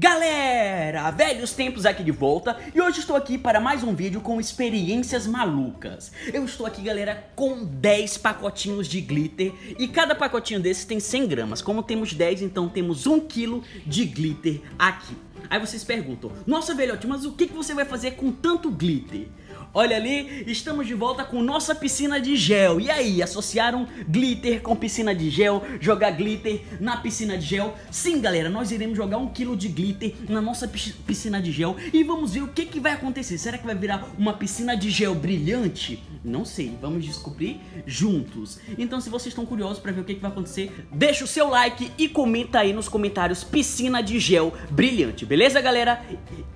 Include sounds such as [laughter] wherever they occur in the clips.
Galera, velhos tempos aqui de volta e hoje estou aqui para mais um vídeo com experiências malucas. Eu estou aqui, galera, com 10 pacotinhos de glitter e cada pacotinho desses tem 100 gramas. Como temos 10, então temos 1 quilo de glitter aqui. Aí vocês perguntam, nossa velhote, mas o que, que você vai fazer com tanto glitter? Olha ali, estamos de volta com nossa piscina de gel. E aí, associaram glitter com piscina de gel? Jogar glitter na piscina de gel? Sim, galera, nós iremos jogar um quilo de glitter na nossa piscina de gel e vamos ver o que, que vai acontecer. Será que vai virar uma piscina de gel brilhante? Não sei, vamos descobrir juntos. Então, se vocês estão curiosos para ver o que, que vai acontecer, deixa o seu like e comenta aí nos comentários piscina de gel brilhante, beleza, galera?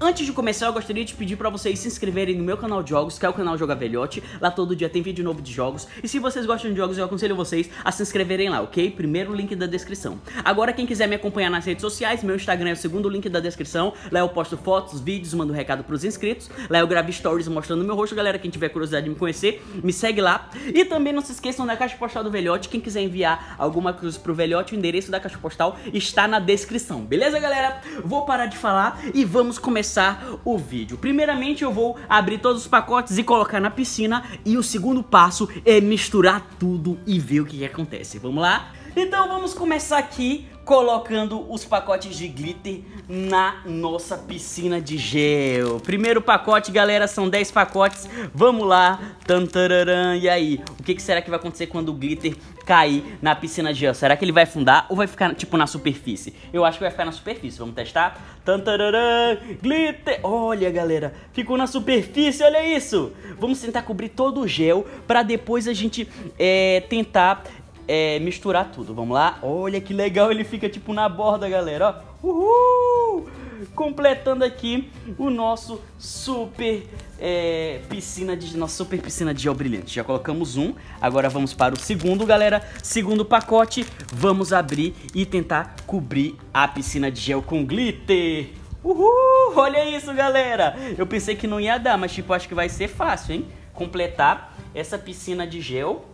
Antes de começar, eu gostaria de pedir para vocês se inscreverem no meu canal de jogos que é o canal Joga Velhote. Lá todo dia tem vídeo novo de jogos. E se vocês gostam de jogos, eu aconselho vocês a se inscreverem lá, ok? Primeiro link da descrição. Agora, quem quiser me acompanhar nas redes sociais, meu Instagram é o segundo link da descrição. Lá eu posto fotos, vídeos, mando recado pros inscritos. Lá eu gravo stories mostrando meu rosto. Galera, quem tiver curiosidade de me conhecer, me segue lá. E também não se esqueçam da caixa postal do Velhote. Quem quiser enviar alguma coisa pro Velhote, o endereço da caixa postal está na descrição. Beleza, galera? Vou parar de falar e vamos começar o vídeo. Primeiramente, eu vou abrir todos os pacotes e colocar na piscina. E o segundo passo é misturar tudo e ver o que, que acontece. Vamos lá? Então vamos começar aqui colocando os pacotes de glitter na nossa piscina de gel. Primeiro pacote, galera, são 10 pacotes. Vamos lá. Tantararam. E aí, o que, que será que vai acontecer quando o glitter cair na piscina de gel? Será que ele vai afundar ou vai ficar, tipo, na superfície? Eu acho que vai ficar na superfície. Vamos testar? Tantararam. Glitter. Olha, galera, ficou na superfície, olha isso. Vamos tentar cobrir todo o gel para depois a gente é, tentar é, misturar tudo. Vamos lá? Olha que legal, ele fica tipo na borda, galera. Ó. Uhul! Completando aqui o nosso super é, piscina de nossa super piscina de gel brilhante. Já colocamos um, agora vamos para o segundo, galera. Segundo pacote, vamos abrir e tentar cobrir a piscina de gel com glitter. Uhul! Olha isso, galera! Eu pensei que não ia dar, mas tipo, acho que vai ser fácil, hein? Completar essa piscina de gel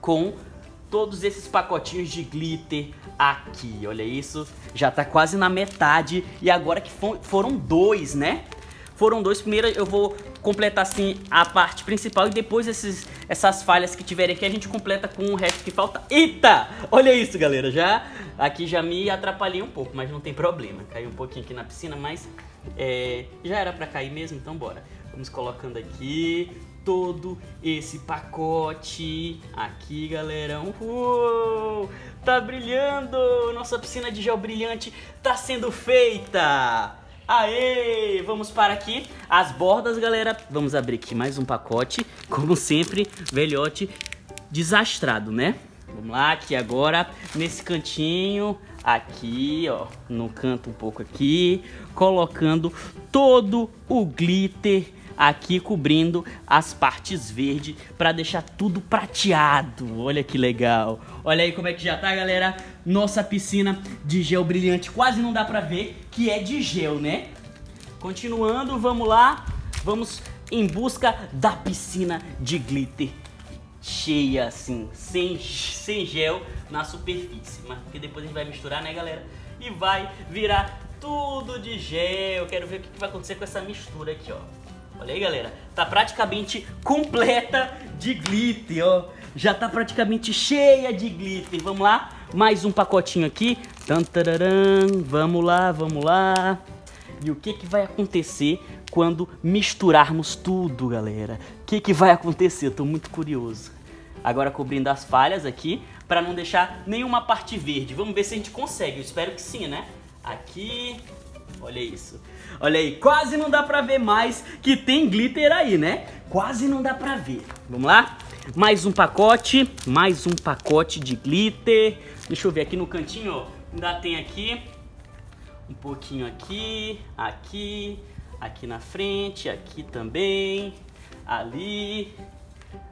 com todos esses pacotinhos de glitter aqui. Olha isso, já tá quase na metade. E agora que foram dois, né? Foram dois. Primeiro eu vou completar assim a parte principal e depois esses, essas falhas que tiverem aqui a gente completa com o resto que falta. Eita! Olha isso, galera. Já aqui já me atrapalhei um pouco, mas não tem problema. Caiu um pouquinho aqui na piscina, mas é, já era pra cair mesmo, então bora. Vamos colocando aqui todo esse pacote aqui, galera. Uhul! Tá brilhando! Nossa piscina de gel brilhante tá sendo feita! Aê! Vamos para aqui as bordas, galera. Vamos abrir aqui mais um pacote. Como sempre, velhote desastrado, né? Vamos lá, aqui agora, nesse cantinho, aqui, ó, no canto um pouco aqui, colocando todo o glitter aqui cobrindo as partes verdes para deixar tudo prateado. Olha que legal. Olha aí como é que já tá, galera. Nossa piscina de gel brilhante. Quase não dá pra ver que é de gel, né? Continuando, vamos lá. Vamos em busca da piscina de glitter cheia assim, sem, sem gel na superfície. Mas porque depois a gente vai misturar, né, galera? E vai virar tudo de gel. Quero ver o que vai acontecer com essa mistura aqui, ó. Olha aí, galera. Tá praticamente completa de glitter, ó. Já tá praticamente cheia de glitter. Vamos lá? Mais um pacotinho aqui. Tantararam. Vamos lá, vamos lá. E o que, que vai acontecer quando misturarmos tudo, galera? O que, que vai acontecer? Eu tô muito curioso. Agora cobrindo as falhas aqui, para não deixar nenhuma parte verde. Vamos ver se a gente consegue. Eu espero que sim, né? Aqui, Olha isso. Olha aí, quase não dá pra ver mais que tem glitter aí, né? Quase não dá pra ver. Vamos lá? Mais um pacote, mais um pacote de glitter. Deixa eu ver aqui no cantinho, ó. Ainda tem aqui um pouquinho aqui, aqui, aqui na frente, aqui também, ali,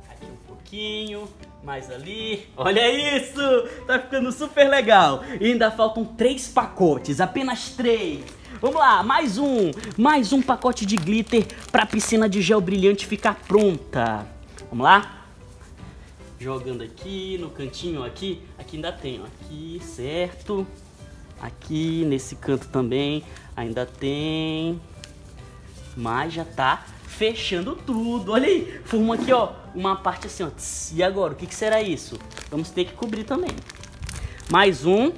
aqui um pouquinho, mais ali. Olha isso! Tá ficando super legal. E ainda faltam três pacotes, apenas três. Vamos lá, mais um, mais um pacote de glitter para a piscina de gel brilhante ficar pronta. Vamos lá? Jogando aqui no cantinho aqui, aqui ainda tem, ó, aqui, certo? Aqui nesse canto também, Ainda tem... Mas já tá fechando tudo. Olha aí, forma aqui, ó, uma parte assim, ó. E agora, o que, que será isso? Vamos ter que cobrir também. Mais um.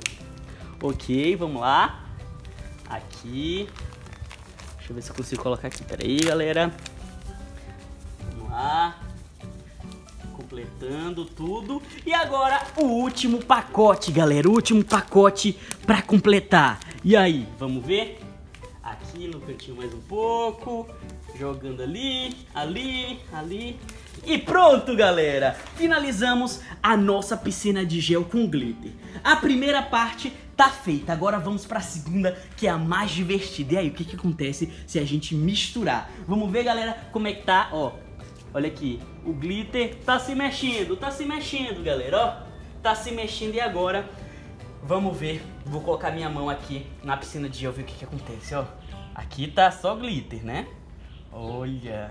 Ok, vamos lá. Aqui. Deixa eu ver se eu consigo colocar aqui. Pera aí, galera. Vamos lá. Completando tudo. E agora o último pacote, galera. O último pacote para completar. E aí, vamos ver? Aqui no cantinho mais um pouco. Jogando ali, ali, ali. E pronto, galera! Finalizamos a nossa piscina de gel com glitter. A primeira parte tá feita, agora vamos pra segunda, que é a mais divertida. E aí, o que que acontece se a gente misturar? Vamos ver, galera, como é que tá, ó. Olha aqui, o glitter tá se mexendo, tá se mexendo, galera, ó. Tá se mexendo e agora vamos ver. Vou colocar minha mão aqui na piscina de gel, ver o que que acontece, ó. Aqui tá só glitter, né? Olha,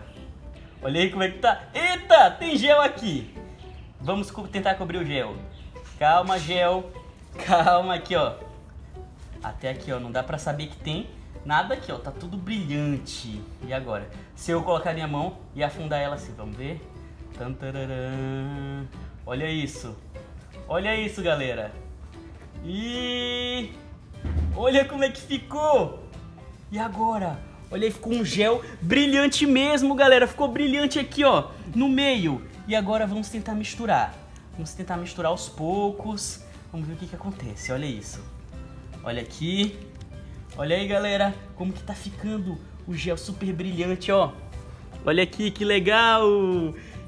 Olha aí como é que tá. Eita, tem gel aqui. Vamos tentar cobrir o gel. Calma, gel. Calma aqui, ó. Até aqui, ó. Não dá pra saber que tem nada aqui, ó. Tá tudo brilhante. E agora? Se eu colocar minha mão e afundar ela assim, vamos ver? Olha isso. Olha isso, galera. E... Olha como é que ficou. E agora? Olha aí, ficou um gel brilhante mesmo, galera. Ficou brilhante aqui, ó, no meio. E agora vamos tentar misturar. Vamos tentar misturar aos poucos. Vamos ver o que que acontece. Olha isso. Olha aqui. Olha aí, galera, como que tá ficando o gel super brilhante, ó. Olha aqui, que legal.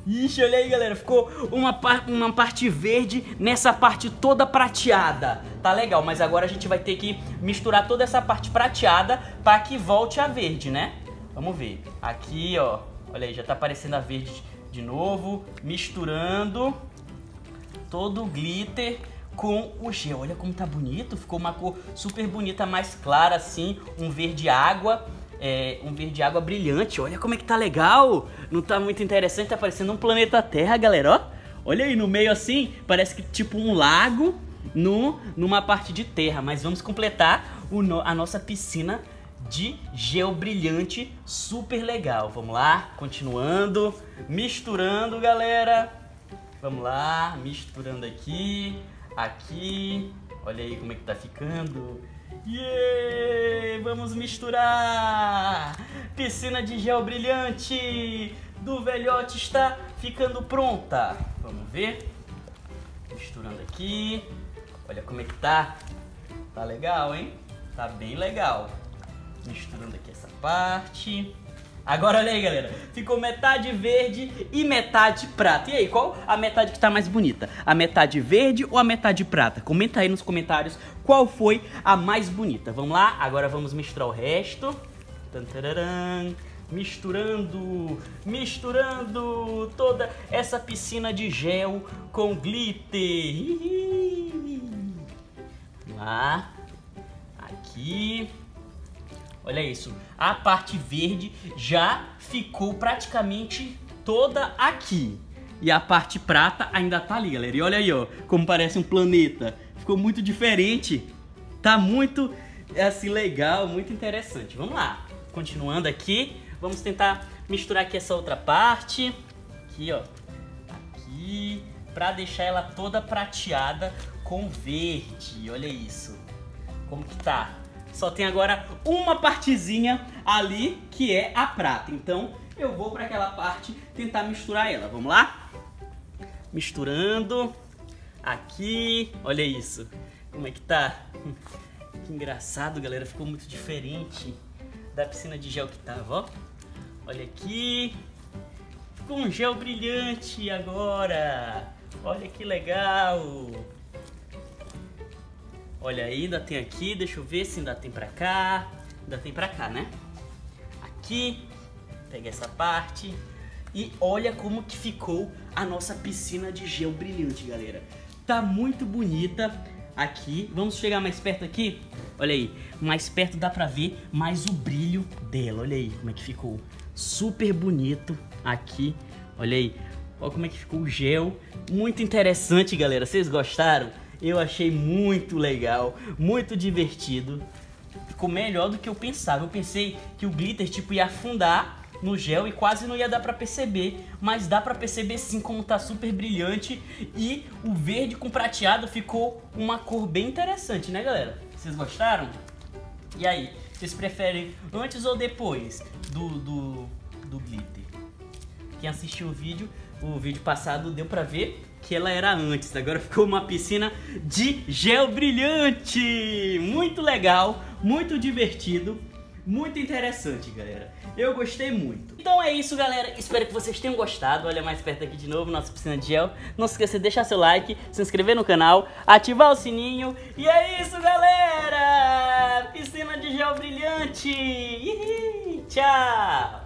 Ixi, olha aí, galera, ficou uma, par uma parte verde nessa parte toda prateada. Tá legal, mas agora a gente vai ter que misturar toda essa parte prateada para que volte a verde, né? Vamos ver. Aqui, ó, olha aí, já tá aparecendo a verde de novo, misturando todo o glitter com o gel. Olha como tá bonito, ficou uma cor super bonita, mais clara assim, um verde água é, um verde água brilhante. Olha como é que tá legal. Não tá muito interessante, tá parecendo um planeta Terra, galera, ó. Olha aí, no meio assim, parece que tipo um lago no, numa parte de terra. Mas vamos completar o, a nossa piscina de gel brilhante, super legal. Vamos lá, continuando, misturando, galera. Vamos lá, misturando aqui, aqui. Olha aí como é que tá ficando. Yeah! Vamos misturar! Piscina de gel brilhante do velhote está ficando pronta. Vamos ver? Misturando aqui. Olha como é que tá. Tá legal, hein? Tá bem legal. Misturando aqui essa parte. Agora olha aí, galera. Ficou metade verde e metade prata. E aí, qual a metade que tá mais bonita? A metade verde ou a metade prata? Comenta aí nos comentários qual foi a mais bonita. Vamos lá? Agora vamos misturar o resto. Tantararam. Misturando, misturando toda essa piscina de gel com glitter. Lá. Aqui. Olha isso. A parte verde já ficou praticamente toda aqui. E a parte prata ainda tá ali, galera. E olha aí, ó, como parece um planeta. Ficou muito diferente. Tá muito, assim, legal, muito interessante. Vamos lá. Continuando aqui, vamos tentar misturar aqui essa outra parte. Aqui, ó. Aqui. Pra deixar ela toda prateada com verde. Olha isso. Como que tá? Só tem agora uma partezinha ali que é a prata. Então eu vou para aquela parte tentar misturar ela. Vamos lá? Misturando. Aqui. Olha isso. Como é que tá? [laughs] Que engraçado, galera. Ficou muito diferente da piscina de gel que tava, ó. Olha aqui. Ficou um gel brilhante agora. Olha que legal. Olha, ainda tem aqui, deixa eu ver se ainda tem pra cá. Ainda tem pra cá, né? Aqui, pega essa parte. E olha como que ficou a nossa piscina de gel brilhante, galera. Tá muito bonita aqui. Vamos chegar mais perto aqui? Olha aí, mais perto dá pra ver mais o brilho dela. Olha aí como é que ficou. Super bonito aqui. Olha aí, olha como é que ficou o gel. Muito interessante, galera. Vocês gostaram? Eu achei muito legal, muito divertido. ficou melhor do que eu pensava. Eu pensei que o glitter tipo ia afundar no gel e quase não ia dar pra perceber, mas dá pra perceber sim como tá super brilhante e o verde com prateado ficou uma cor bem interessante, né galera? Vocês gostaram? E aí, vocês preferem antes ou depois do, do, do glitter? Quem assistiu o vídeo, o vídeo passado deu pra ver que ela era antes, agora ficou uma piscina de gel brilhante! Muito legal, muito divertido, muito interessante, galera. Eu gostei muito. Então é isso, galera. Espero que vocês tenham gostado. Olha mais perto aqui de novo, nossa piscina de gel. Não se esqueça de deixar seu like, se inscrever no canal, ativar o sininho. E é isso, galera! Piscina de gel brilhante! Tchau!